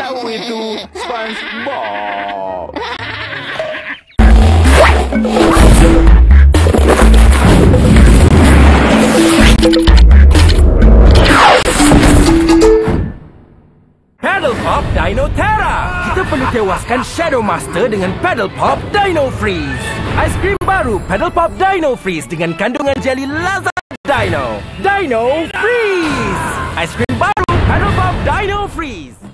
tahu itu SpongeBob. Paddle Pop Dino Terra. Kita perlu tewaskan Shadow Master dengan Paddle Pop Dino Freeze. Ais krim baru Paddle Pop Dino Freeze dengan kandungan jeli lazat Dino. Dino Freeze. Ais krim baru Paddle Pop Dino Freeze.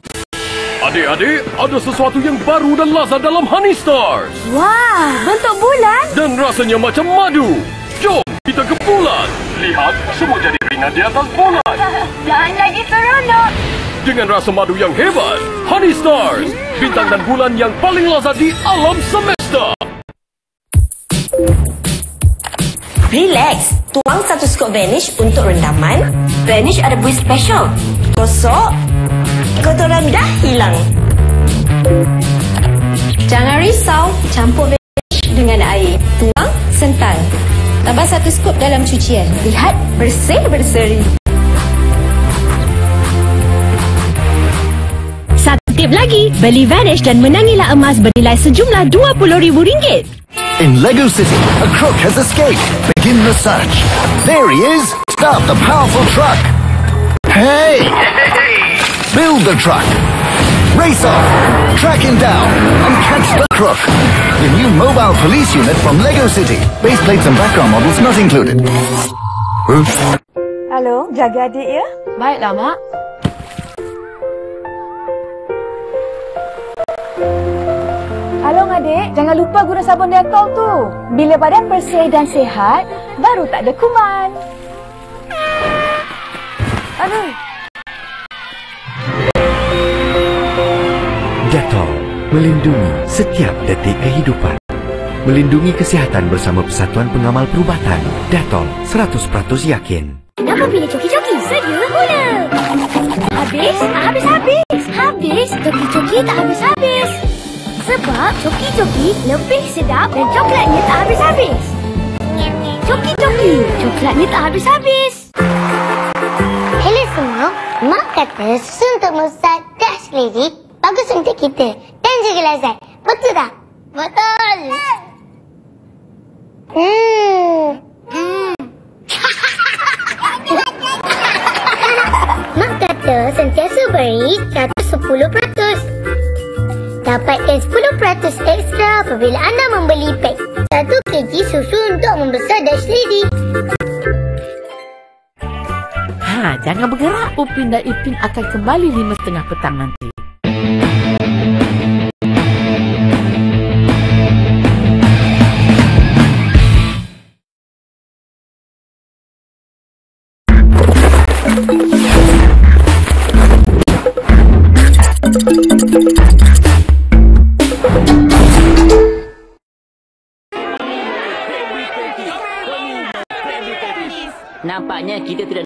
Adik-adik, ada sesuatu yang baru dan lazat dalam Honey Stars. Wah, bentuk bulan. Dan rasanya macam madu. Jom kita ke bulan. Lihat, semua jadi ringan di atas bulan. Jangan lagi seronok. Dengan rasa madu yang hebat, Honey Stars, bintang dan bulan yang paling lazat di alam semesta. Relax. Tuang satu skop Vanish untuk rendaman. Vanish ada buih special. Gosok. Kotoran dah hilang. Jangan risau, campur Vanish dengan air. Tuang, sental. Tambah satu skop dalam cucian. Lihat, bersih berseri. Satu tip lagi, beli Vanish dan menangilah emas bernilai sejumlah RM20,000. In Lego City, a crook has escaped. Begin the search. There he is. Stop the powerful truck. Hey! Build the truck. Race off. Track him down. And catch the crook. The new mobile police unit from Lego City. Base plates and background models not included. Oops. Halo, jaga adik ya. Baiklah, Mak. Halo adik, jangan lupa guna sabun Dettol tu. Bila badan bersih dan sihat, baru tak ada kuman. Aduh. Melindungi setiap detik kehidupan. Melindungi kesihatan bersama Persatuan Pengamal Perubatan. Dettol 100% yakin. Kenapa pilih coki-coki? Sedia gula. Habis, habis-habis. Habis, coki-coki tak habis-habis. Sebab coki-coki lebih sedap dan coklatnya tak habis-habis. Coki-coki, coklatnya tak habis-habis. Hello semua, Mak kata susu untuk membesar tak seledi bagus untuk kita Betul tak? Betul. Hmm. Hmm. Mak kata sentiasa beri 110%. Dapatkan 10% ekstra apabila anda membeli pack 1 kg susu untuk membesar Dash Lady. Ha, jangan bergerak. Upin dan Ipin akan kembali lima setengah petang nanti. Nampaknya kita tidak